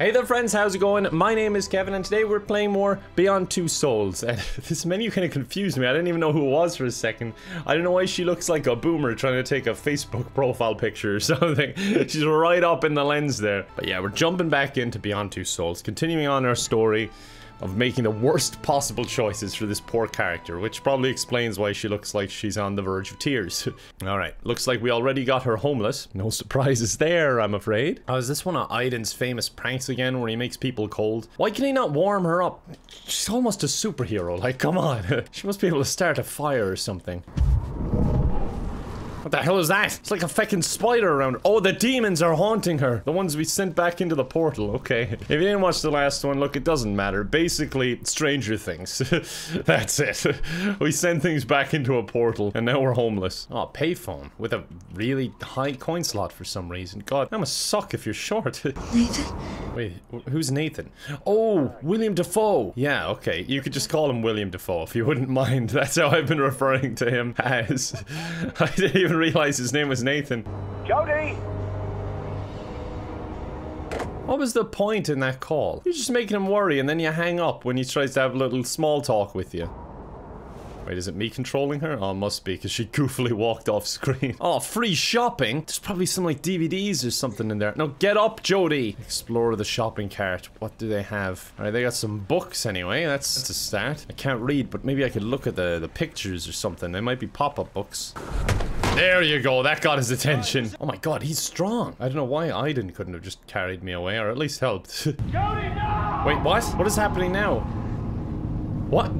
Hey there friends, how's it going? My name is Kevin and today we're playing more Beyond Two Souls. And this menu kind of confused me. I didn't even know who it was for a second. I don't know why she looks like a boomer trying to take a Facebook profile picture or something. She's right up in the lens there. But yeah, we're jumping back into Beyond Two Souls, continuing on our story of making the worst possible choices for this poor character, which probably explains why she looks like she's on the verge of tears. Alright, looks like we already got her homeless. No surprises there, I'm afraid. Oh, is this one of Aiden's famous pranks again, where he makes people cold? Why can he not warm her up? She's almost a superhero, like, come on. she must be able to start a fire or something. What the hell is that? It's like a fucking spider around. Oh, the demons are haunting her. The ones we sent back into the portal. Okay. If you didn't watch the last one, look, it doesn't matter. Basically, Stranger Things. That's it. we send things back into a portal, and now we're homeless. Oh, payphone with a really high coin slot for some reason. God, that must suck if you're short. Nathan? Wait, who's Nathan? Oh, William Dafoe. Yeah, okay. You could just call him William Dafoe if you wouldn't mind. That's how I've been referring to him as. I didn't even realize his name was Nathan. Jodie! What was the point in that call? You're just making him worry and then you hang up when he tries to have a little small talk with you. Wait, is it me controlling her? Oh, must be, because she goofily walked off screen. Oh, free shopping? There's probably some, like, DVDs or something in there. No, get up, Jodie! Explore the shopping cart. What do they have? Alright, they got some books anyway. That's, that's a start. I can't read, but maybe I could look at the, the pictures or something. They might be pop-up books. There you go, that got his attention. Oh my god, he's strong. I don't know why Aiden couldn't have just carried me away, or at least helped. Jodie, no! Wait, what? What is happening now? What?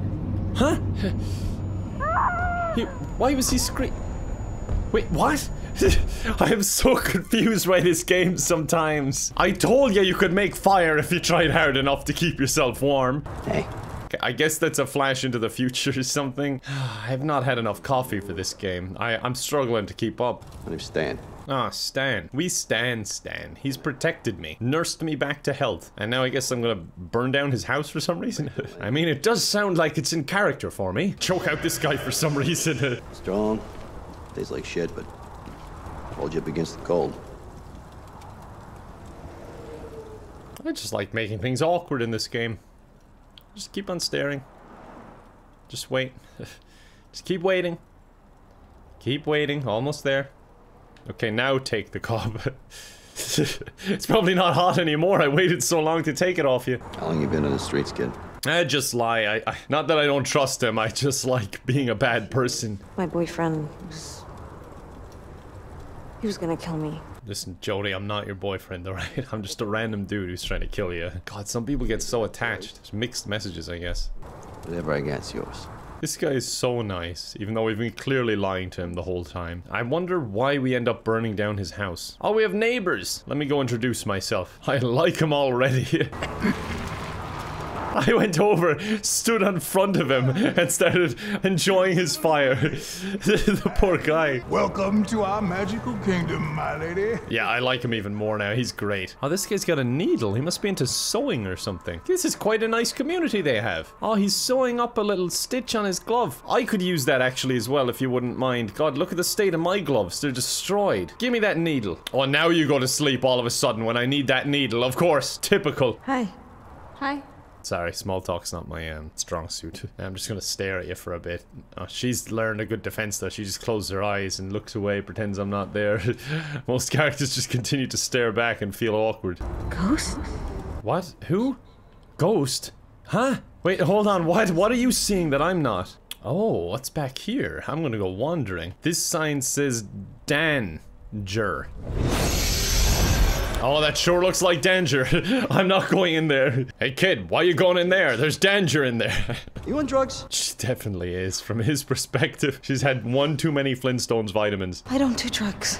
Huh? He, why was he scream? Wait, what? I am so confused by this game sometimes. I told you you could make fire if you tried hard enough to keep yourself warm. Hey. I guess that's a flash into the future or something. I have not had enough coffee for this game. I, I'm struggling to keep up. Understand. Ah, oh, Stan. We stand Stan. He's protected me, nursed me back to health, and now I guess I'm gonna burn down his house for some reason. I mean, it does sound like it's in character for me. Choke out this guy for some reason. Strong. Tastes like shit, but hold you up against the cold. I just like making things awkward in this game. Just keep on staring. Just wait. just keep waiting. Keep waiting. Almost there. Okay, now take the cob. it's probably not hot anymore. I waited so long to take it off you. How long you been on the streets, kid? I just lie. I, I, not that I don't trust him. I just like being a bad person. My boyfriend was. He was gonna kill me. Listen, Jodie, I'm not your boyfriend, alright? I'm just a random dude who's trying to kill you. God, some people get so attached. There's mixed messages, I guess. Whatever I got's yours. This guy is so nice, even though we've been clearly lying to him the whole time. I wonder why we end up burning down his house. Oh, we have neighbors! Let me go introduce myself. I like him already. I went over, stood in front of him, and started enjoying his fire. the poor guy. Welcome to our magical kingdom, my lady. Yeah, I like him even more now. He's great. Oh, this guy's got a needle. He must be into sewing or something. This is quite a nice community they have. Oh, he's sewing up a little stitch on his glove. I could use that actually as well if you wouldn't mind. God, look at the state of my gloves. They're destroyed. Give me that needle. Oh, now you go to sleep all of a sudden when I need that needle. Of course. Typical. Hi. Hi. Sorry, small talk's not my um, strong suit. I'm just gonna stare at you for a bit. Oh, she's learned a good defense though. She just closes her eyes and looks away, pretends I'm not there. Most characters just continue to stare back and feel awkward. Ghost? What? Who? Ghost? Huh? Wait, hold on. What? What are you seeing that I'm not? Oh, what's back here? I'm gonna go wandering. This sign says Danger. Oh, that sure looks like danger. I'm not going in there. Hey kid, why are you going in there? There's danger in there. You on drugs? She definitely is. From his perspective, she's had one too many Flintstones vitamins. I don't do drugs.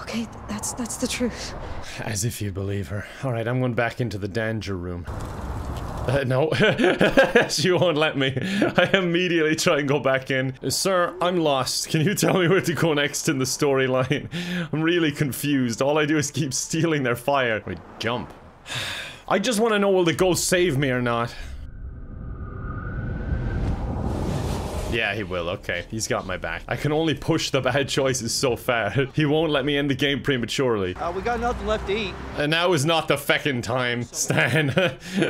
Okay, that's that's the truth. As if you believe her. Alright, I'm going back into the danger room. Uh, no, she won't let me. I immediately try and go back in. Sir, I'm lost. Can you tell me where to go next in the storyline? I'm really confused. All I do is keep stealing their fire. Wait, jump. I just want to know will the ghost save me or not. Yeah, he will. Okay, he's got my back. I can only push the bad choices so far. he won't let me end the game prematurely. Uh, we got nothing left to eat. And now is not the feckin' time, Stan.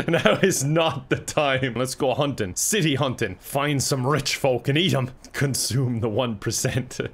now is not the time. Let's go hunting. City hunting. Find some rich folk and eat them. Consume the 1%.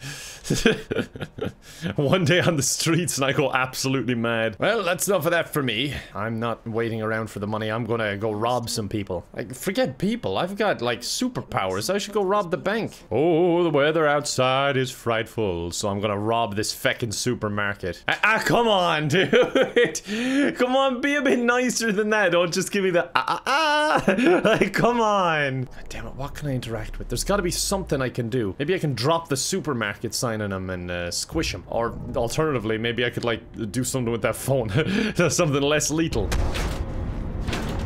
One day on the streets and I go absolutely mad. Well, that's enough of that for me. I'm not waiting around for the money. I'm gonna go rob some people. Like, forget people. I've got, like, superpowers. I should go rob the bank. Oh, the weather outside is frightful, so I'm gonna rob this feckin' supermarket. Ah, ah, come on, dude. come on, be a bit nicer than that. Don't just give me the ah, ah, ah. Like, come on. God damn it, what can I interact with? There's gotta be something I can do. Maybe I can drop the supermarket sign on him and uh, squish him. Or alternatively, maybe I could, like, do something with that phone. something less lethal.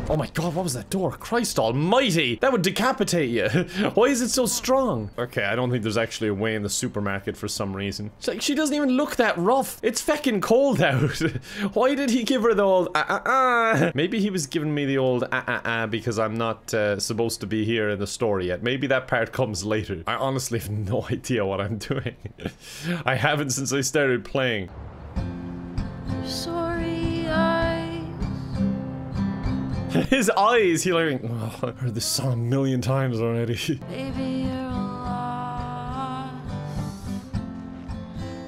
Oh my god, what was that door? Christ almighty! That would decapitate you! Why is it so strong? Okay, I don't think there's actually a way in the supermarket for some reason. It's like, she doesn't even look that rough. It's feckin' cold out. Why did he give her the old ah ah ah? Maybe he was giving me the old ah ah ah because I'm not uh, supposed to be here in the story yet. Maybe that part comes later. I honestly have no idea what I'm doing. I haven't since I started playing. Sorry, His eyes, he like, oh, I've heard this song a million times already. Baby, you're.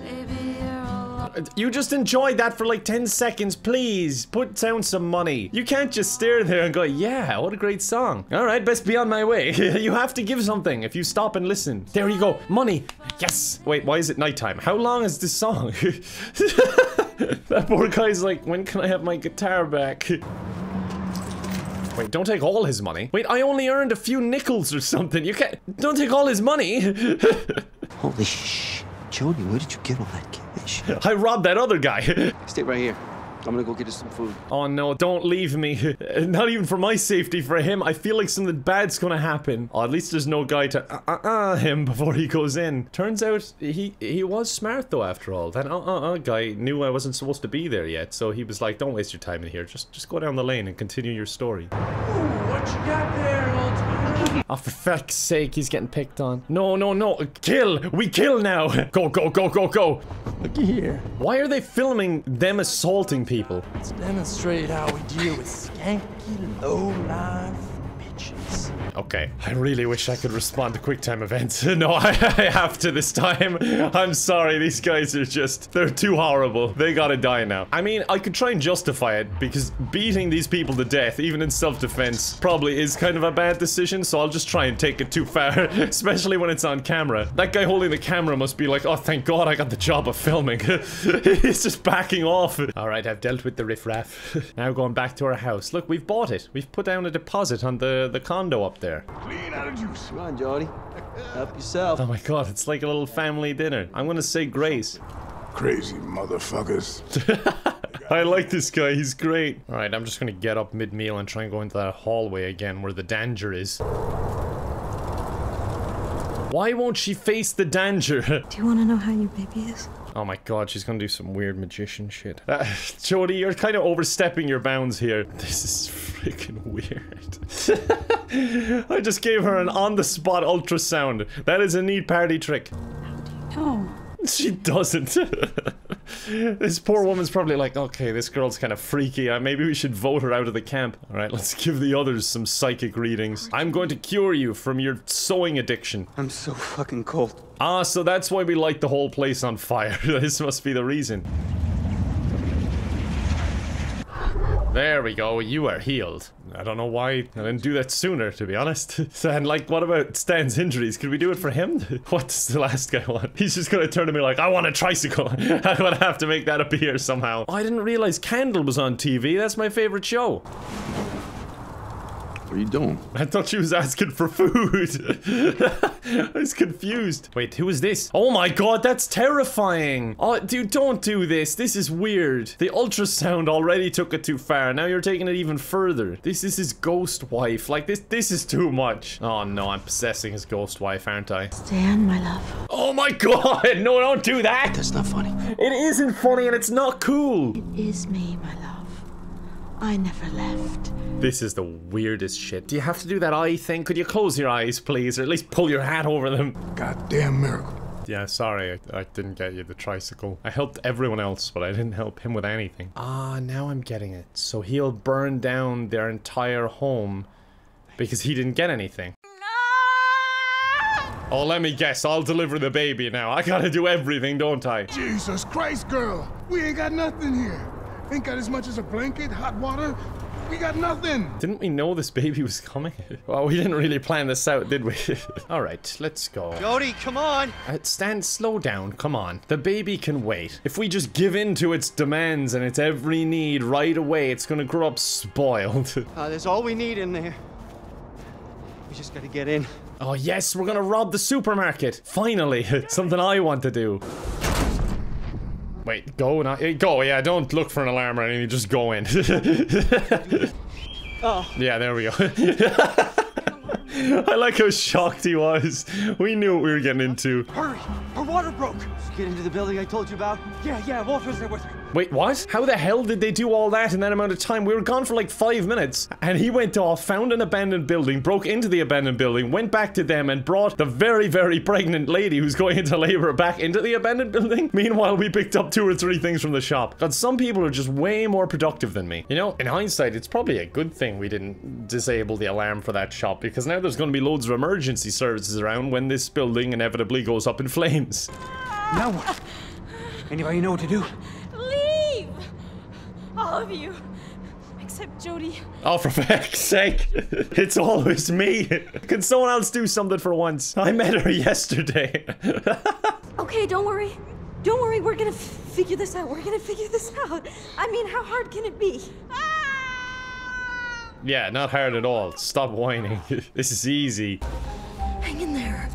Baby, you're. You just enjoyed that for like 10 seconds, please. Put down some money. You can't just stare there and go, yeah, what a great song. All right, best be on my way. you have to give something if you stop and listen. There you go, money. Yes. Wait, why is it nighttime? How long is this song? that poor guy's like, when can I have my guitar back? Wait, don't take all his money. Wait, I only earned a few nickels or something. You can't- Don't take all his money. Holy sh! Jodie, where did you get all that cash? I robbed that other guy. Stay right here. I'm gonna go get us some food. oh no, don't leave me. Not even for my safety, for him. I feel like something bad's gonna happen. Oh, at least there's no guy to uh-uh him before he goes in. Turns out he he was smart though after all. That uh-uh guy knew I wasn't supposed to be there yet, so he was like, don't waste your time in here. Just just go down the lane and continue your story. What you got there, old timer? Oh, for fuck's sake, he's getting picked on. No, no, no. Kill! We kill now! Go, go, go, go, go! Looky here. Why are they filming them assaulting people? Let's demonstrate how we deal with skanky, low-life bitches. Okay. I really wish I could respond to QuickTime events. no, I, I have to this time. I'm sorry, these guys are just... They're too horrible. They gotta die now. I mean, I could try and justify it, because beating these people to death, even in self-defense, probably is kind of a bad decision, so I'll just try and take it too far, especially when it's on camera. That guy holding the camera must be like, oh, thank God I got the job of filming. He's just backing off. Alright, I've dealt with the riffraff. now going back to our house. Look, we've bought it. We've put down a deposit on the, the condo up there. Clean out of juice. Come on, Jodie. Help yourself. Oh my god, it's like a little family dinner. I'm gonna say grace. Crazy motherfuckers. I like this guy, he's great. Alright, I'm just gonna get up mid-meal and try and go into that hallway again where the danger is. Why won't she face the danger? Do you want to know how your baby is? Oh my god, she's gonna do some weird magician shit. Uh, Jodie, you're kind of overstepping your bounds here. This is freaking weird. I just gave her an on-the-spot ultrasound. That is a neat party trick. No. She doesn't. this poor woman's probably like, okay, this girl's kind of freaky. Uh, maybe we should vote her out of the camp. All right, let's give the others some psychic readings. I'm going to cure you from your sewing addiction. I'm so fucking cold. Ah, so that's why we light the whole place on fire. this must be the reason. There we go, you are healed. I don't know why I didn't do that sooner, to be honest. And like, what about Stan's injuries? Could we do it for him? What does the last guy want? He's just gonna turn to me like, I want a tricycle. I'm gonna have to make that appear somehow. Oh, I didn't realize Candle was on TV. That's my favorite show. What are you doing? I thought she was asking for food. I was confused. Wait, who is this? Oh my god, that's terrifying. Oh, dude, don't do this. This is weird. The ultrasound already took it too far. Now you're taking it even further. This is his ghost wife. Like, this this is too much. Oh no, I'm possessing his ghost wife, aren't I? Stan, my love. Oh my god, no, don't do that. That's not funny. It isn't funny and it's not cool. It is me, my love. I never left. This is the weirdest shit. Do you have to do that eye thing? Could you close your eyes, please? Or at least pull your hat over them? Goddamn miracle. Yeah, sorry, I, I didn't get you the tricycle. I helped everyone else, but I didn't help him with anything. Ah, now I'm getting it. So he'll burn down their entire home because he didn't get anything. Oh, let me guess. I'll deliver the baby now. I gotta do everything, don't I? Jesus Christ, girl. We ain't got nothing here. Ain't got as much as a blanket, hot water. We got nothing. Didn't we know this baby was coming? Well, we didn't really plan this out, did we? All right, let's go. Jodie, come on! Uh, Stan, slow down, come on. The baby can wait. If we just give in to its demands and its every need right away, it's gonna grow up spoiled. Uh, there's all we need in there. We just gotta get in. oh yes, we're gonna rob the supermarket. Finally, something I want to do. Wait, go now. eh, Go, yeah, don't look for an alarm or anything, just go in. Oh. Yeah, there we go. I like how shocked he was. We knew what we were getting into. Hurry! Her water broke! Get into the building I told you about? Yeah, yeah, Walter's there with her. Wait, what? How the hell did they do all that in that amount of time? We were gone for like five minutes. And he went off, found an abandoned building, broke into the abandoned building, went back to them, and brought the very, very pregnant lady who's going into labor back into the abandoned building. Meanwhile, we picked up two or three things from the shop. God, some people are just way more productive than me. You know, in hindsight, it's probably a good thing we didn't disable the alarm for that shop because now there's going to be loads of emergency services around when this building inevitably goes up in flames. Now what? Anybody know what to do? All of you. Except Jodie. Oh, for feck's sake. It's always me. Can someone else do something for once? I met her yesterday. Okay, don't worry. Don't worry, we're gonna figure this out. We're gonna figure this out. I mean, how hard can it be? yeah, not hard at all. Stop whining. This is easy. Hang in there.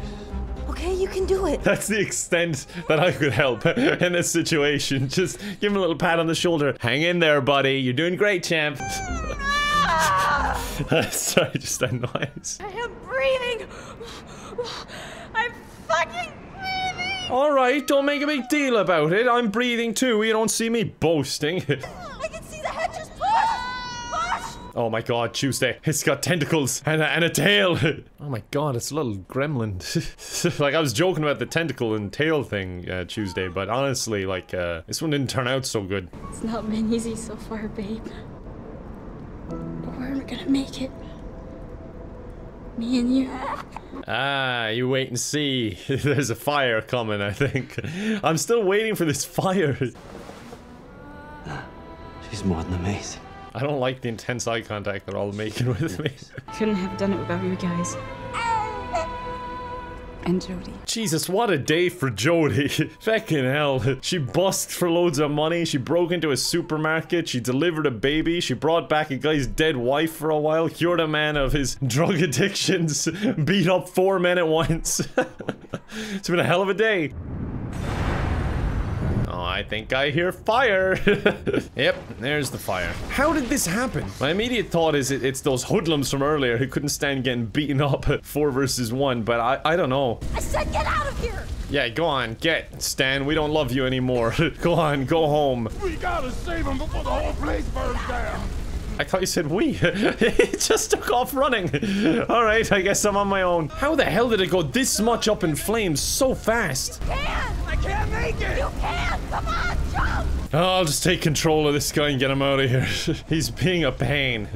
Okay, you can do it. That's the extent that I could help in this situation. Just give him a little pat on the shoulder. Hang in there, buddy. You're doing great, champ. Ah! Sorry, just that noise. I am breathing. I'm fucking breathing. All right, don't make a big deal about it. I'm breathing too. You don't see me boasting. I can see the hedges. Push! Push! Oh my god, Tuesday. It's got tentacles and a, and a tail. Oh my god, it's a little gremlin. like, I was joking about the tentacle and tail thing uh, Tuesday, but honestly, like, uh, this one didn't turn out so good. It's not been easy so far, babe. But we're gonna make it. Me and you. Ah, you wait and see. There's a fire coming, I think. I'm still waiting for this fire. She's more than amazing. I don't like the intense eye contact they're all making with me. Couldn't have done it without you guys. And Jodie. Jesus, what a day for Jodie. Fucking hell. She busked for loads of money. She broke into a supermarket. She delivered a baby. She brought back a guy's dead wife for a while. Cured a man of his drug addictions. Beat up four men at once. it's been a hell of a day. I think I hear fire. yep, there's the fire. How did this happen? My immediate thought is it, it's those hoodlums from earlier who couldn't stand getting beaten up four versus one, but I, I don't know. I said get out of here! Yeah, go on, get, Stan. We don't love you anymore. go on, go home. We gotta save him before the whole place burns down. I thought you said we. it just took off running. All right, I guess I'm on my own. How the hell did it go this much up in flames so fast? Can! Can't make it. You can! Come on, jump! Oh, I'll just take control of this guy and get him out of here. He's being a pain.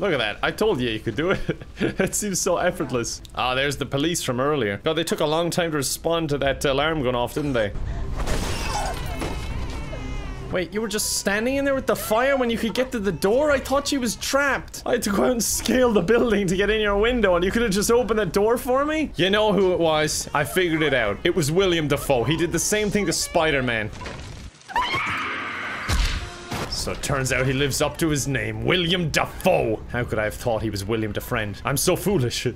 Look at that. I told you you could do it. it seems so effortless. Ah, there's the police from earlier. God, they took a long time to respond to that alarm going off, didn't they? Wait, you were just standing in there with the fire when you could get to the door? I thought she was trapped. I had to go out and scale the building to get in your window and you could have just opened the door for me? You know who it was? I figured it out. It was William Dafoe. He did the same thing to Spider-Man. So it turns out he lives up to his name, William Dafoe. How could I have thought he was William DeFriend? I'm so foolish.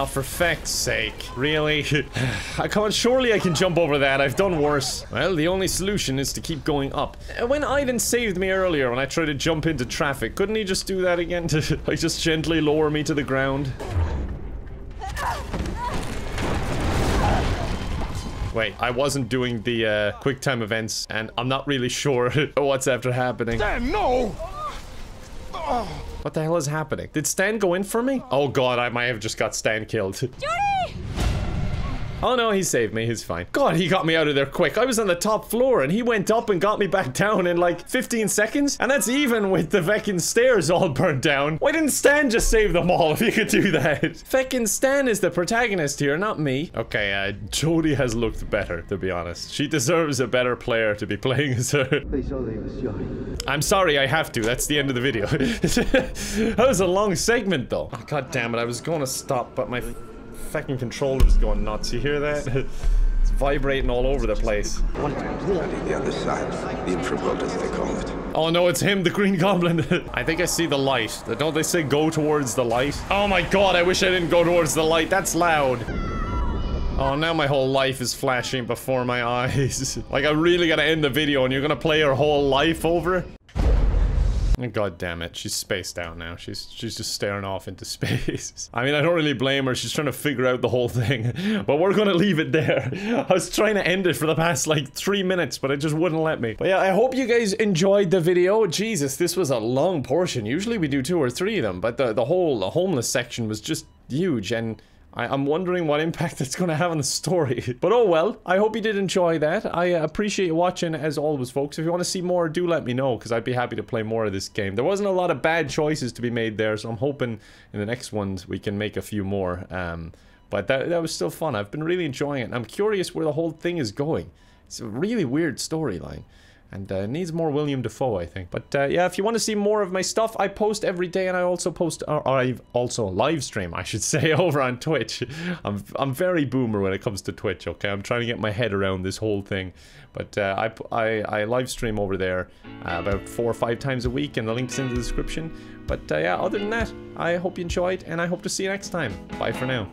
Oh, for feck's sake. Really? I on, surely I can jump over that. I've done worse. Well, the only solution is to keep going up. Uh, When Aiden saved me earlier when I tried to jump into traffic, couldn't he just do that again to like just gently lower me to the ground? Wait, I wasn't doing the uh, quick time events, and I'm not really sure what's after happening. Stan, no! What the hell is happening? Did Stan go in for me? Oh god, I might have just got Stan killed. Oh no, he saved me. He's fine. God, he got me out of there quick. I was on the top floor and he went up and got me back down in like 15 seconds. And that's even with the feckin' stairs all burnt down. Why didn't Stan just save them all if he could do that? Feckin' Stan is the protagonist here, not me. Okay, uh, Jodie has looked better, to be honest. She deserves a better player to be playing as her. Please don't leave us, Jodie. I'm sorry, I have to. That's the end of the video. that was a long segment, though. Oh, God damn it, I was going to stop, but my fucking controller's going nuts. You hear that? it's vibrating all over the place. The other side, the infraworld as they call it. Oh no, it's him, the Green Goblin. I think I see the light. Don't they say go towards the light? Oh my god, I wish I didn't go towards the light. That's loud. Oh, now my whole life is flashing before my eyes. like, I really gotta end the video and you're gonna play her whole life over? God damn it, she's spaced out now. She's she's just staring off into space. I mean, I don't really blame her. She's trying to figure out the whole thing. But we're gonna leave it there. I was trying to end it for the past like three minutes, but it just wouldn't let me. But yeah, I hope you guys enjoyed the video. Jesus, this was a long portion. Usually we do two or three of them, but the, the whole homeless section was just huge and I, am wondering what impact it's going to have on the story. But oh well, I hope you did enjoy that. I uh, appreciate you watching as always, folks. If you want to see more, do let me know, because I'd be happy to play more of this game. There wasn't a lot of bad choices to be made there, so I'm hoping in the next ones we can make a few more. Um, but that, that was still fun. I've been really enjoying it. I'm curious where the whole thing is going. It's a really weird storyline. And uh, needs more William Dafoe, I think. But uh, yeah, if you want to see more of my stuff, I post every day, and I also post, or, or I also live stream, I should say, over on Twitch. I'm I'm very boomer when it comes to Twitch. Okay, I'm trying to get my head around this whole thing. But uh, I, I I live stream over there uh, about four or five times a week, and the link's in the description. But uh, yeah, other than that, I hope you enjoyed, and I hope to see you next time. Bye for now.